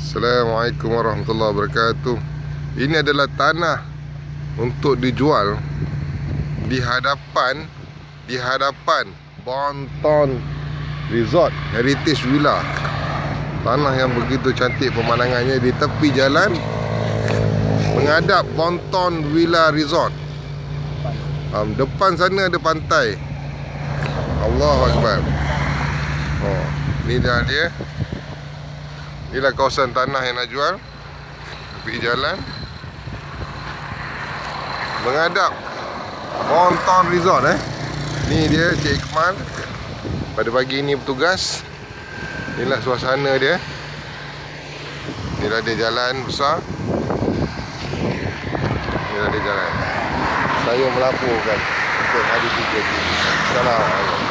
Assalamualaikum warahmatullahi wabarakatuh. Ini adalah tanah Untuk dijual Di hadapan Di hadapan Bonton Resort Heritage Villa. Tanah yang begitu cantik pemandangannya Di tepi jalan Menghadap Bonton Villa Resort. Um, Depan sana ada pantai. Allah Akbar. Oh, ni dah dia Inilah kawasan tanah yang nak jual. Tepi jalan. Menghadap Bonton Resort eh. Ni dia Cik Ikmal. Pada pagi ni bertugas. Inilah suasana dia. Inilah dia jalan besar. Inilah dia jalan. Saya melaporkan Untuk hari tiga Assalamualaikum